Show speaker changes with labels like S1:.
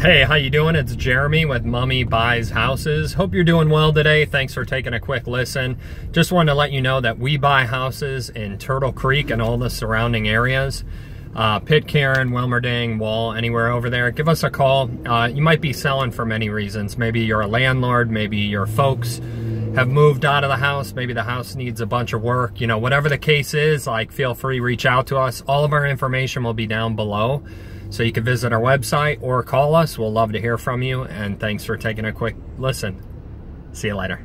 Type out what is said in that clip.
S1: Hey, how you doing? It's Jeremy with Mummy Buys Houses. Hope you're doing well today. Thanks for taking a quick listen. Just wanted to let you know that we buy houses in Turtle Creek and all the surrounding areas. Uh, Pitcairn, Wilmerding, Wall, anywhere over there. Give us a call. Uh, you might be selling for many reasons. Maybe you're a landlord. Maybe your folks have moved out of the house. Maybe the house needs a bunch of work. You know, whatever the case is, like feel free, reach out to us. All of our information will be down below. So you can visit our website or call us. We'll love to hear from you. And thanks for taking a quick listen. See you later.